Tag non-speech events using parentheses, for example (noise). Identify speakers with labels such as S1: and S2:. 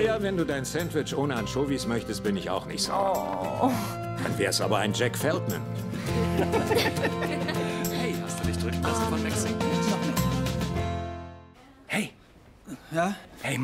S1: ja, wenn du dein Sandwich ohne Anchovies möchtest, bin ich auch nicht sauer. Oh. Dann wär's aber ein Jack Feldman. (laughs)
S2: Hey, hast du dich drücken lassen von Mexiko?
S3: Ja? Hey,